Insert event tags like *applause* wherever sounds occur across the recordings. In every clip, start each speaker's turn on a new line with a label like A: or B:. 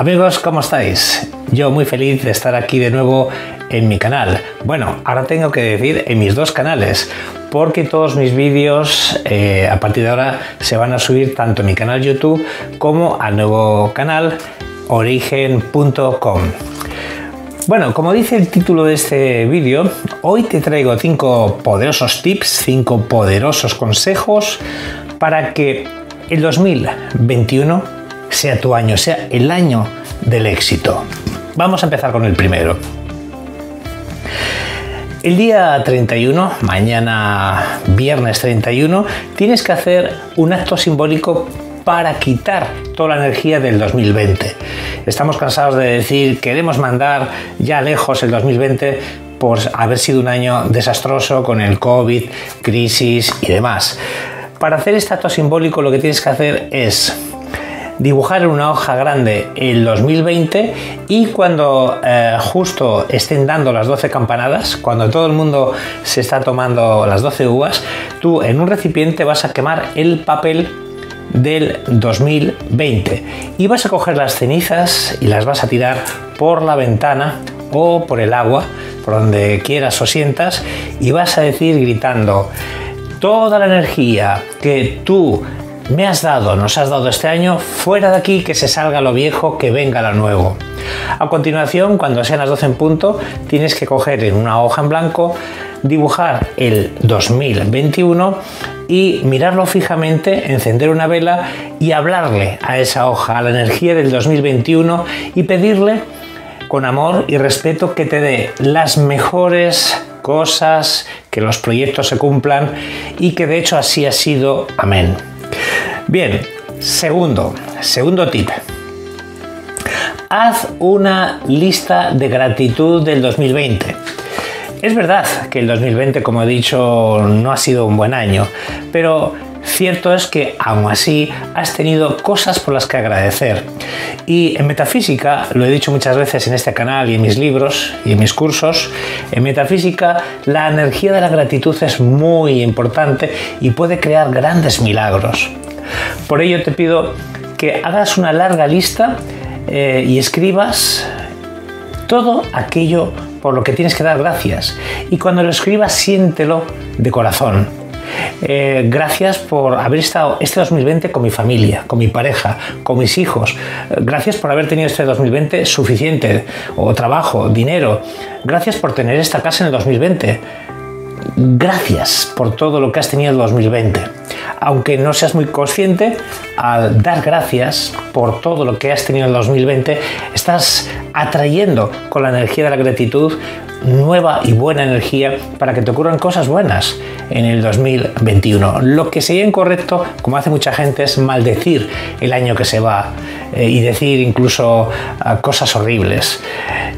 A: Amigos, ¿cómo estáis? Yo muy feliz de estar aquí de nuevo en mi canal. Bueno, ahora tengo que decir en mis dos canales, porque todos mis vídeos eh, a partir de ahora se van a subir tanto en mi canal YouTube como al nuevo canal origen.com. Bueno, como dice el título de este vídeo, hoy te traigo cinco poderosos tips, cinco poderosos consejos para que el 2021 sea tu año, sea el año del éxito. Vamos a empezar con el primero. El día 31, mañana viernes 31, tienes que hacer un acto simbólico para quitar toda la energía del 2020. Estamos cansados de decir queremos mandar ya lejos el 2020 por haber sido un año desastroso con el COVID, crisis y demás. Para hacer este acto simbólico lo que tienes que hacer es dibujar una hoja grande el 2020 y cuando eh, justo estén dando las 12 campanadas, cuando todo el mundo se está tomando las 12 uvas, tú en un recipiente vas a quemar el papel del 2020 y vas a coger las cenizas y las vas a tirar por la ventana o por el agua, por donde quieras o sientas y vas a decir gritando toda la energía que tú me has dado, nos has dado este año, fuera de aquí, que se salga lo viejo, que venga lo nuevo. A continuación, cuando sean las 12 en punto, tienes que coger en una hoja en blanco, dibujar el 2021 y mirarlo fijamente, encender una vela y hablarle a esa hoja, a la energía del 2021 y pedirle con amor y respeto que te dé las mejores cosas, que los proyectos se cumplan y que de hecho así ha sido. Amén. Bien, segundo, segundo tip. Haz una lista de gratitud del 2020. Es verdad que el 2020, como he dicho, no ha sido un buen año, pero cierto es que aún así has tenido cosas por las que agradecer. Y en metafísica, lo he dicho muchas veces en este canal y en mis libros y en mis cursos, en metafísica la energía de la gratitud es muy importante y puede crear grandes milagros. Por ello te pido que hagas una larga lista eh, y escribas todo aquello por lo que tienes que dar gracias. Y cuando lo escribas, siéntelo de corazón. Eh, gracias por haber estado este 2020 con mi familia, con mi pareja, con mis hijos. gracias por haber tenido este 2020 suficiente, o trabajo, dinero. Gracias por tener esta casa en el 2020. Gracias por todo lo que has tenido en el 2020 aunque no seas muy consciente, al dar gracias por todo lo que has tenido en el 2020, estás atrayendo con la energía de la gratitud nueva y buena energía para que te ocurran cosas buenas en el 2021. Lo que sería incorrecto, como hace mucha gente, es maldecir el año que se va eh, y decir incluso ah, cosas horribles.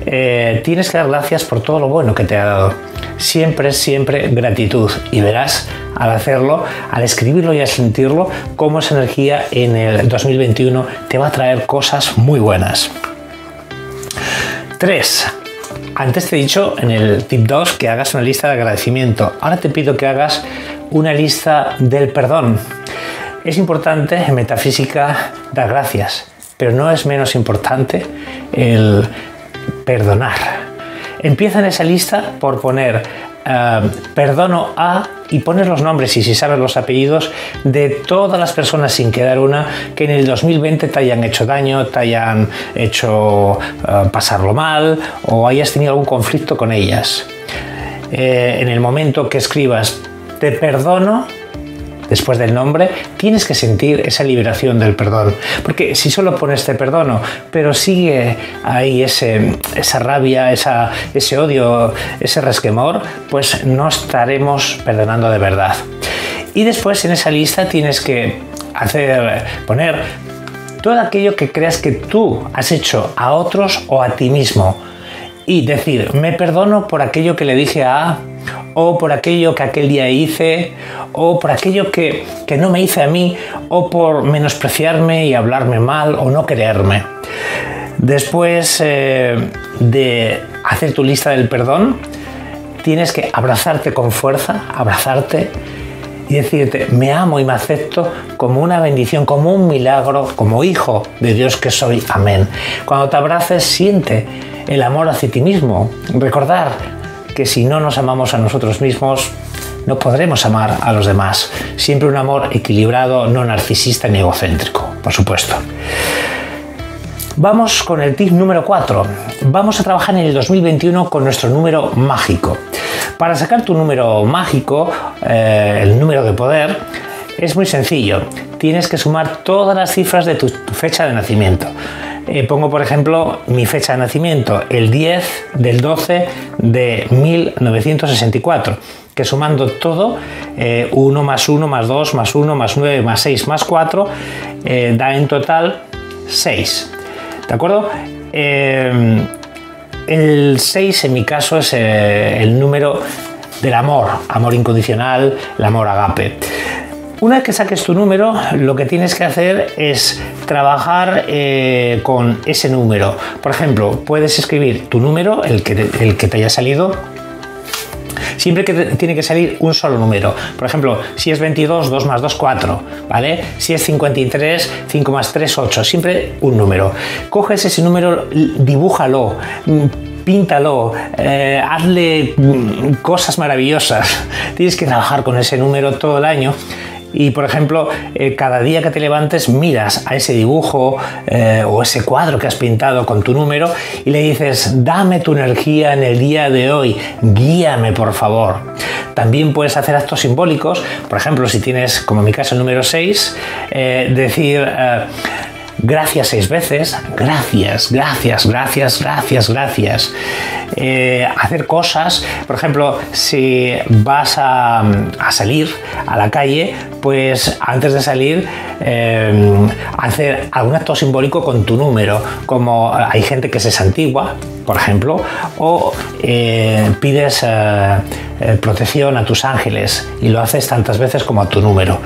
A: Eh, tienes que dar gracias por todo lo bueno que te ha dado. Siempre, siempre gratitud y verás al hacerlo, al escribirlo y al sentirlo, cómo esa energía en el 2021 te va a traer cosas muy buenas. 3. Antes te he dicho en el tip 2 que hagas una lista de agradecimiento. Ahora te pido que hagas una lista del perdón. Es importante en metafísica dar gracias, pero no es menos importante el perdonar. Empieza en esa lista por poner eh, perdono a y pones los nombres y si sabes los apellidos de todas las personas sin quedar una que en el 2020 te hayan hecho daño, te hayan hecho eh, pasarlo mal o hayas tenido algún conflicto con ellas. Eh, en el momento que escribas te perdono, después del nombre, tienes que sentir esa liberación del perdón. Porque si solo pones te perdono, pero sigue ahí ese, esa rabia, ese odio, ese resquemor, pues no estaremos perdonando de verdad. Y después en esa lista tienes que hacer, poner todo aquello que creas que tú has hecho a otros o a ti mismo. Y decir, me perdono por aquello que le dije a o por aquello que aquel día hice, o por aquello que, no me hice a mí, o por menospreciarme y hablarme mal o no quererme. Después eh, de hacer tu lista del perdón, tienes que abrazarte con fuerza, abrazarte y decirte, me amo y me acepto como una bendición, como un milagro, como hijo de Dios que soy. Amén. Cuando te abraces, siente el amor hacia ti mismo. Recordar que si no nos amamos a nosotros mismos, no podremos amar a los demás. Siempre un amor equilibrado, no narcisista ni egocéntrico, por supuesto. Vamos con el tip número 4. Vamos a trabajar en el 2021 con nuestro número mágico. Para sacar tu número mágico, eh, el número de poder, es muy sencillo. Tienes que sumar todas las cifras de tu, fecha de nacimiento. Eh, pongo, por ejemplo, mi fecha de nacimiento, el 10 del 12 de 1964 que sumando todo, 1 eh, más 1 más 2 más 1 más 9 más 6 más 4, da en total 6. ¿De acuerdo? Eh, el 6 en mi caso es eh, el número del amor, amor incondicional, el amor agape. Una vez que saques tu número, lo que tienes que hacer es trabajar eh, con ese número. Por ejemplo, puedes escribir tu número, el que, el que te haya salido, siempre que tiene que salir un solo número. Por ejemplo, si es 22, 2 más 2, 4, ¿vale? Si es 53, 5 más 3, 8, siempre un número. Coges ese número, dibújalo mm, píntalo, eh, hazle mm, cosas maravillosas. *laughs* Tienes que trabajar con ese número todo el año y por ejemplo, eh, cada día que te levantes miras a ese dibujo eh, o ese cuadro que has pintado con tu número y le dices, dame tu energía en el día de hoy, guíame por favor. También puedes hacer actos simbólicos, por ejemplo, si tienes, como en mi caso, el número 6, eh, decir gracias seis veces, gracias, gracias, gracias, gracias, gracias. Eh, hacer cosas, por ejemplo, si vas a, salir a la calle, pues antes de salir, eh, hacer algún acto simbólico con tu número, como hay gente que se santigua, por ejemplo, o eh, pides protección a tus ángeles y lo haces tantas veces como a tu número.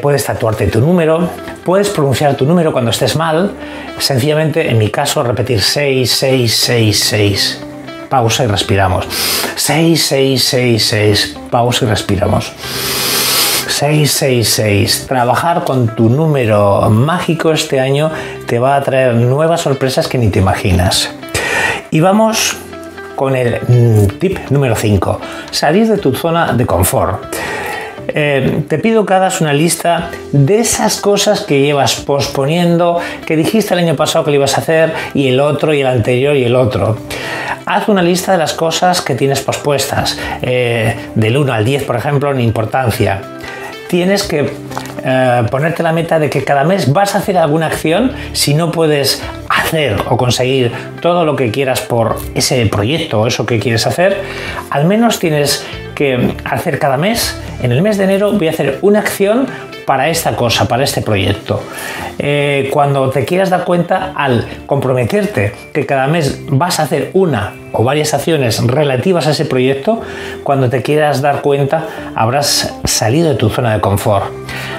A: puedes tatuarte tu número, puedes pronunciar tu número cuando estés mal, sencillamente en mi caso repetir 6, 6, 6, 6. Pausa y respiramos. 6, 6, 6, 6. Pausa y respiramos. 6, 6, 6. Trabajar con tu número mágico este año te va a traer nuevas sorpresas que ni te imaginas. Y vamos con el mm, tip número 5. Salir de tu zona de confort. Eh, te pido que hagas una lista de esas cosas que llevas posponiendo, que dijiste el año pasado que lo ibas a hacer, y el otro, y el anterior, y el otro. Haz una lista de las cosas que tienes pospuestas, eh, del 1 al 10, por ejemplo, en importancia. Tienes que eh, ponerte la meta de que cada mes vas a hacer alguna acción si no puedes hacer o conseguir todo lo que quieras por ese proyecto o eso que quieres hacer, al menos tienes que hacer cada mes. En el mes de enero voy a hacer una acción para esta cosa, para este proyecto. Eh, cuando te quieras dar cuenta, al comprometerte que cada mes vas a hacer una o varias acciones relativas a ese proyecto, cuando te quieras dar cuenta, habrás salido de tu zona de confort.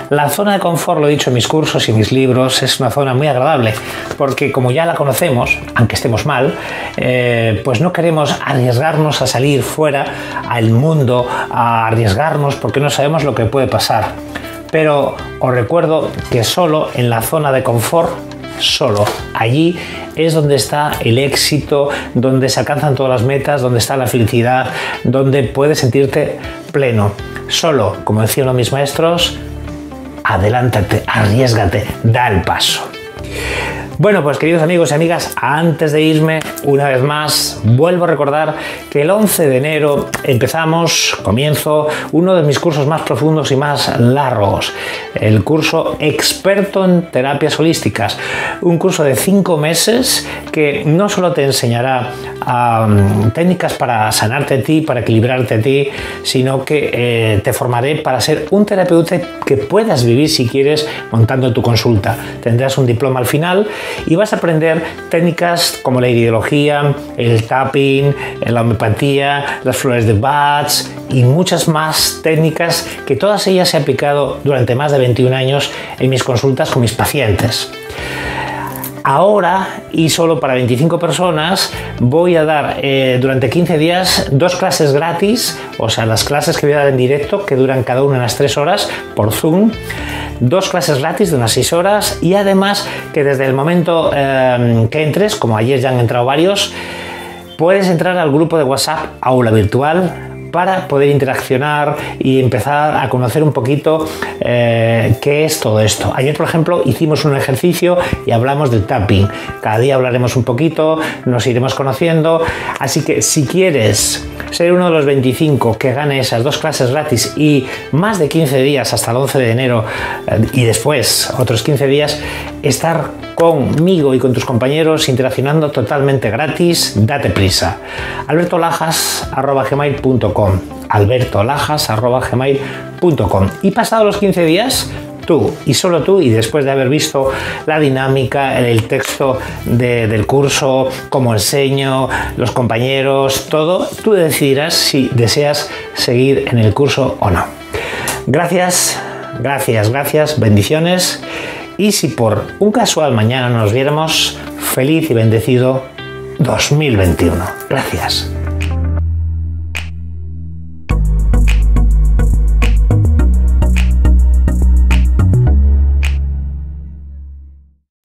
A: La zona de confort, lo he dicho en mis cursos y mis libros, es una zona muy agradable, porque como ya la conocemos, aunque estemos mal, eh, pues no queremos arriesgarnos a salir fuera al mundo, a arriesgarnos porque no sabemos lo que puede pasar. Pero os recuerdo que solo en la zona de confort solo. Allí es donde está el éxito, donde se alcanzan todas las metas, donde está la felicidad, donde puedes sentirte pleno. Solo, como decían mis maestros, adelántate, arriesgate, da el paso. Bueno, pues queridos amigos y amigas, antes de irme, una vez más, vuelvo a recordar que el 11 de enero empezamos, comienzo, uno de mis cursos más profundos y más largos, el curso experto en terapias holísticas, un curso de cinco meses que no solo te enseñará técnicas para sanarte a ti, para equilibrarte a ti, sino que eh, te formaré para ser un terapeuta que puedas vivir si quieres montando tu consulta. Tendrás un diploma al final y vas a aprender técnicas como la ideología, el tapping, la homeopatía, las flores de Bach y muchas más técnicas que todas ellas he aplicado durante más de 21 años en mis consultas con mis pacientes. Ahora, y solo para 25 personas, voy a dar eh, durante 15 días dos clases gratis, o sea, las clases que voy a dar en directo, que duran cada una unas 3 horas por Zoom, dos clases gratis de unas 6 horas y además que desde el momento eh, que entres, como ayer ya han entrado varios, puedes entrar al grupo de WhatsApp Aula Virtual para poder interaccionar y empezar a conocer un poquito eh, qué es todo esto. Ayer, por ejemplo, hicimos un ejercicio y hablamos del tapping. Cada día hablaremos un poquito, nos iremos conociendo. Así que si quieres ser uno de los 25 que gane esas dos clases gratis y más de 15 días hasta el 11 de enero eh, y después otros 15 días, estar conmigo y con tus compañeros interaccionando totalmente gratis, date prisa. albertolajas.gmail.com albertolajas.gmail.com Y pasados los 15 días, tú y solo tú, y después de haber visto la dinámica, el texto del curso, cómo enseño, los compañeros, todo, tú decidirás si deseas seguir en el curso o no. Gracias, gracias, gracias, bendiciones y si por un casual mañana nos viéramos, feliz y bendecido 2021. Gracias.